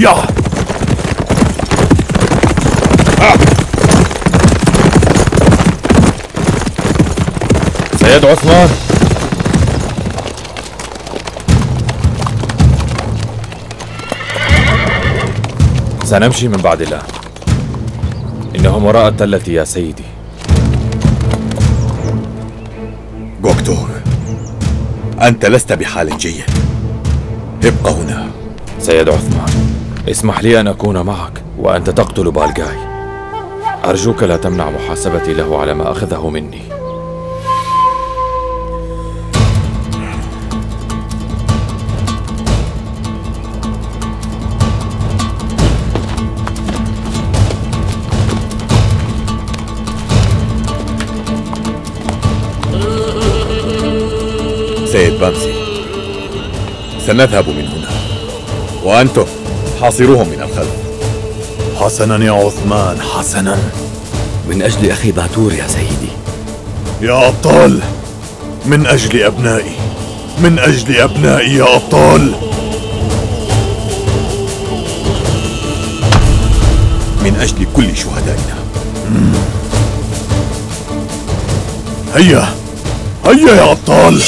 سيد عثمان. سنمشي من بعد الله. إنهم وراء التلة يا سيدي. جوكتوك أنت لست بحال جيد. ابقى هنا. سيد عثمان. اسمح لي أن أكون معك وأنت تقتل بالجاي. أرجوك لا تمنع محاسبتي له على ما أخذه مني. سيد بامسي سنذهب من هنا. وأنتم؟ حاصروهم من الخلف. حسنا يا عثمان حسنا. من أجل أخي باتور يا سيدي. يا أبطال من أجل أبنائي. من أجل أبنائي يا أبطال. من أجل كل شهدائنا. هيا هيا يا أبطال.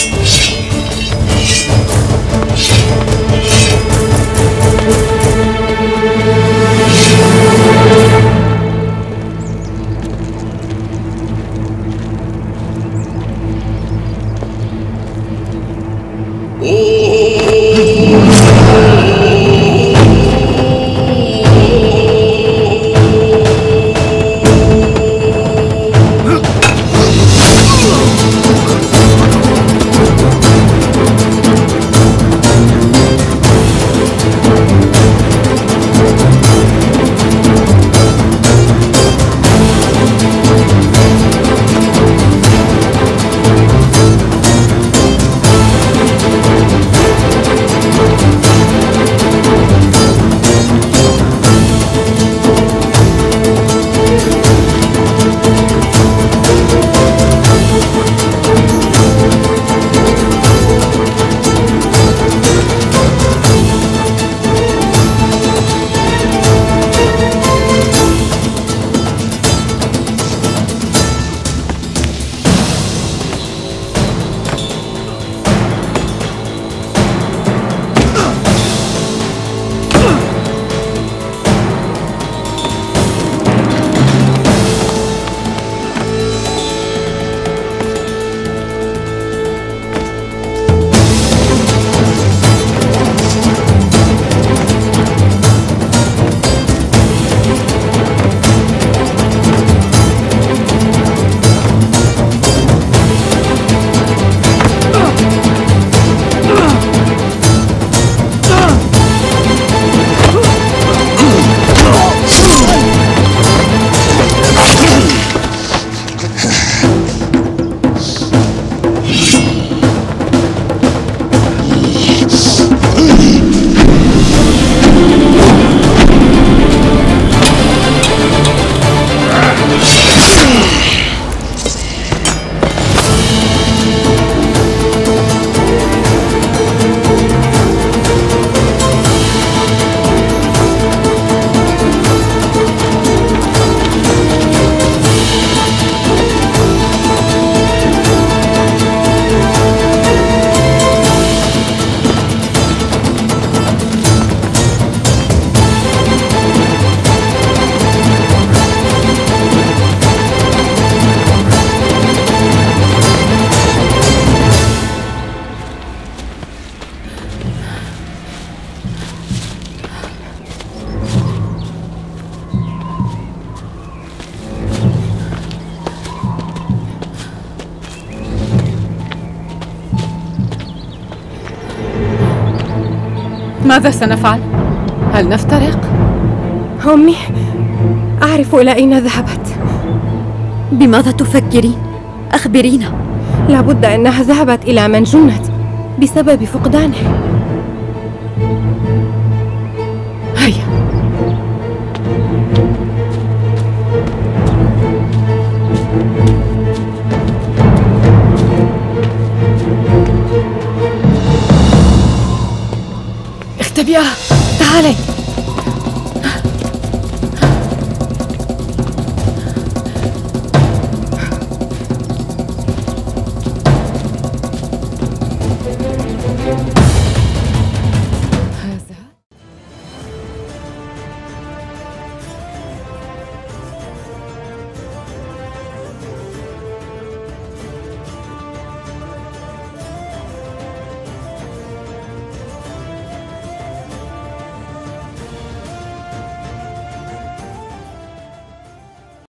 ماذا سنفعل؟ هل نفترق؟ أمي أعرف إلى أين ذهبت بماذا تفكرين؟ أخبرينا لابد أنها ذهبت إلى من جنت بسبب فقدانه اختبئا تعالي